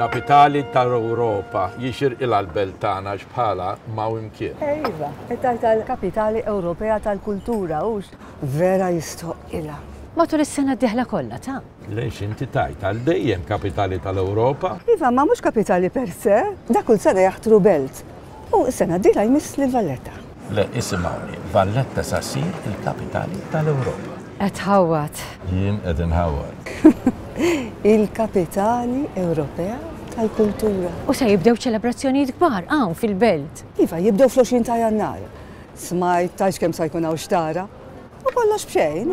Kapitali tal-Europa, jixir il albel tana xbħala ma u imkien. Ejva, itaj tal-Kapitali Ewropea tal-Kultura, ux? Vera jistoq ila. Matul is-sena d-dihla kollha ta? Lex inti tajt għal dejjem kapitali tal-Ewropa? Iva, ma mhux kapitali per se, da kull sena jaħtru belt. U s-sena d-dihla jmiss li Valletta. Le, isimgħuni, Valletta sa ssir il-kapitali tal-Ewropa. Qed tħawwad. Jien qed inħawwad. Il-kapitali Ewropea tal-kultura. U se jibdew ċelebrazzjonijiet kbar hawn fil-belt. Iva, jibdew fl-20 ta' Jannar. Smajt, tgħidx kemm sa jkun hawn x'tara. U kollox b'xejn.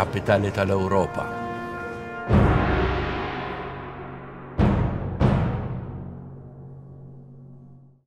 kapitali tal-Ewropa.